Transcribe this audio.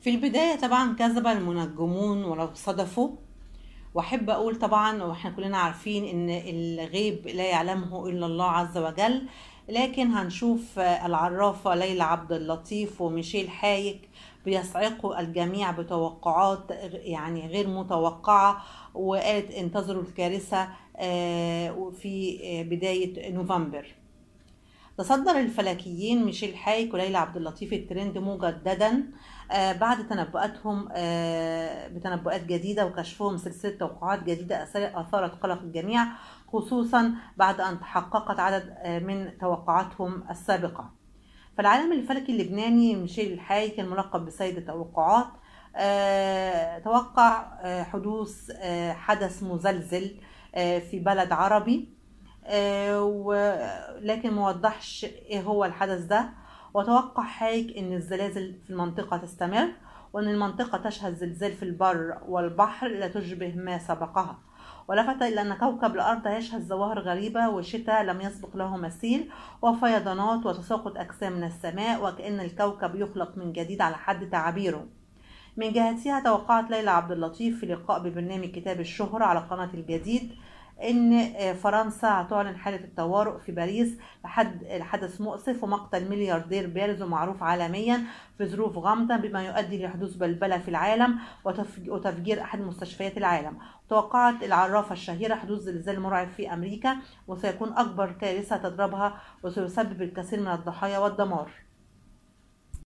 في البداية طبعا كذب المنجمون ولو صدفوا وأحب أقول طبعا وإحنا كلنا عارفين إن الغيب لا يعلمه إلا الله عز وجل. لكن هنشوف العرافة ليلى عبد اللطيف وميشيل حايك بيصعقوا الجميع بتوقعات يعني غير متوقعة. وقالت انتظروا الكارثة في بداية نوفمبر. تصدر الفلكيين ميشيل حايك وليلى عبد اللطيف الترند مجددا بعد تنبؤاتهم بتنبؤات جديدة وكشفهم سلسلة توقعات جديدة أثارت قلق الجميع خصوصا بعد أن تحققت عدد من توقعاتهم السابقة. فالعالم الفلكي اللبناني ميشيل الحايك الملقب بسيد التوقعات توقع حدوث حدث مزلزل في بلد عربي. ولكن موضحش إيه هو الحدث ده. وتوقع حايك إن الزلازل في المنطقة تستمر وإن المنطقة تشهد زلزال في البر والبحر لا تشبه ما سبقها. ولفت إلى أن كوكب الأرض يشهد ظواهر غريبة وشتاء لم يسبق له مثيل وفيضانات وتساقط أجسام من السماء وكأن الكوكب يخلق من جديد على حد تعبيره. من جهتها توقعت ليلى عبد اللطيف في لقاء ببرنامج كتاب الشهرة على قناة الجديد. إن فرنسا هتعلن حالة الطوارئ في باريس لحد الحدث مؤسف ومقتل ملياردير بارز ومعروف عالميا في ظروف غامضة بما يؤدي لحدوث بلبلة في العالم وتفجير أحد مستشفيات العالم. توقعت العرافة الشهيرة حدوث زلزال مرعب في أمريكا وسيكون أكبر كارثة تضربها وسيسبب الكثير من الضحايا والدمار.